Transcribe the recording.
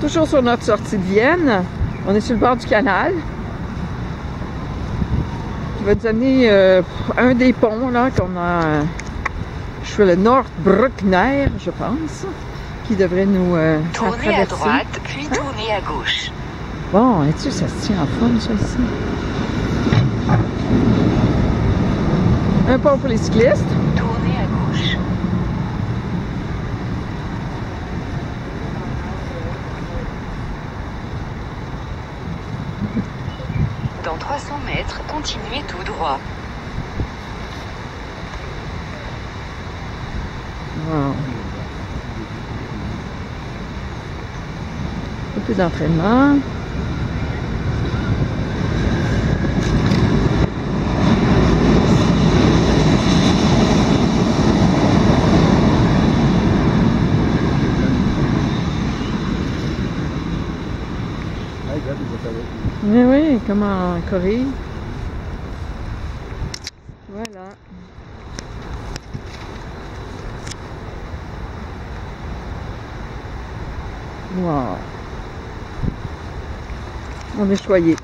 Toujours sur notre sortie de Vienne. On est sur le bord du canal. Qui va nous amener euh, un des ponts là qu'on a. Je fais le Nordbruckner, je pense, qui devrait nous euh, faire Tournez à droite, puis tournez à gauche. Bon, et tu ça se tient en forme, ça, ici? Un pont pour les cyclistes à gauche. Dans 300 mètres, continuez tout droit. Wow. Un peu d'entraînement. Oui, oui, comme en Corée. Voilà. On est choyé.